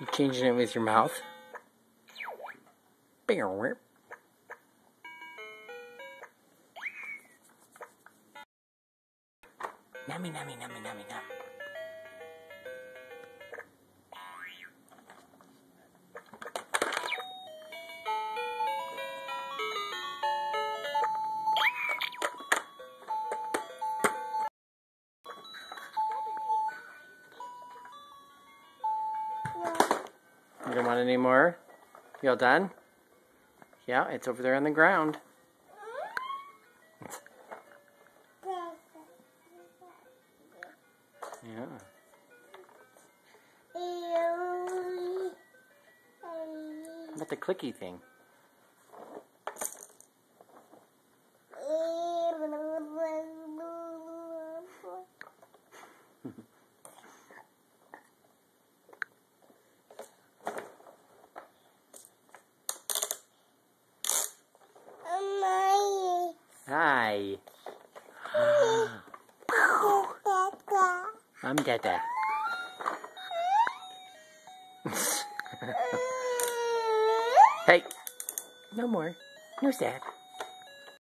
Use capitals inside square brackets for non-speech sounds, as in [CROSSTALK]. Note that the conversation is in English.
You changing it with your mouth? Nummy, nummy, nummy, nummy, nummy. You don't want any more? You all done? Yeah, it's over there on the ground. Yeah. What the clicky thing? Hi. [GASPS] I'm Dada. [LAUGHS] hey, no more. No sad.